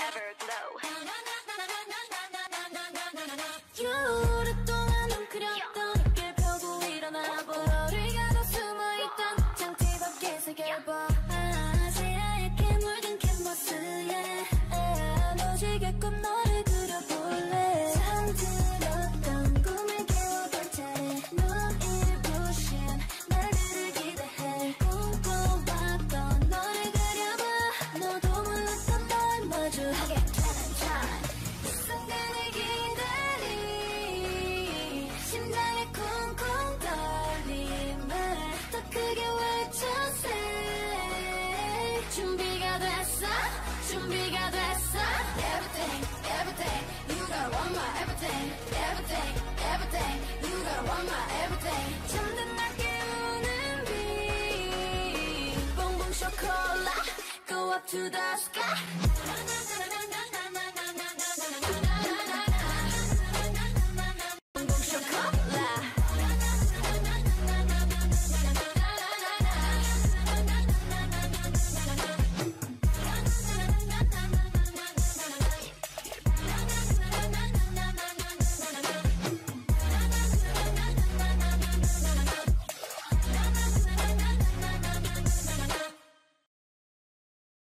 Everglow. 오랫동안 웅크렸던 어깨 펴고 일어나 보러를 가도 숨어있던 장치 밖에 새겨봐 아, 새하얗게 물든 캔버스 됐어 준비가 됐어 Everything everything you gotta want my everything everything everything you gotta want my everything 잠든 날 깨우는 빛 뽕뽕 쇼콜라 go up to the sky